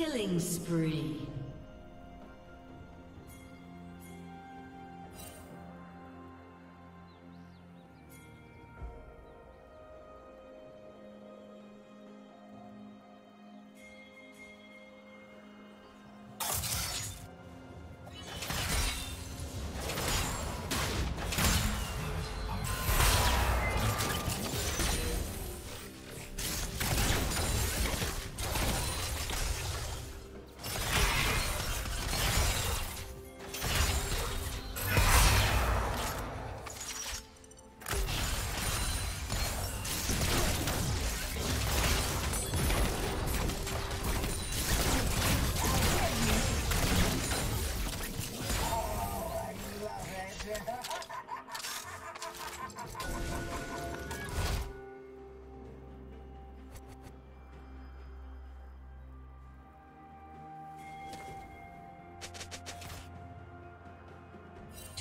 Killing spree.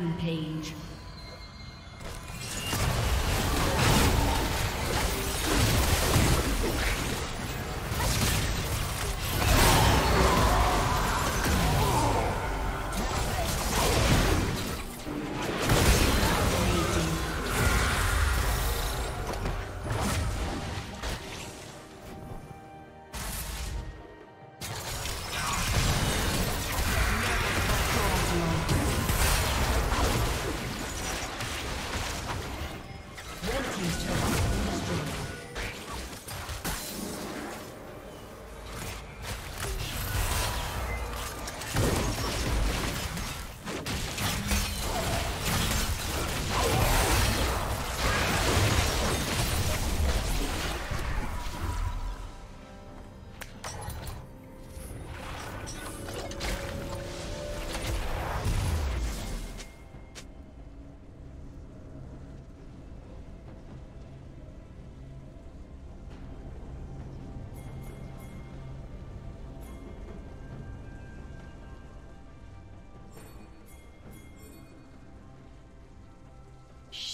Rampage.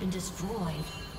been destroyed.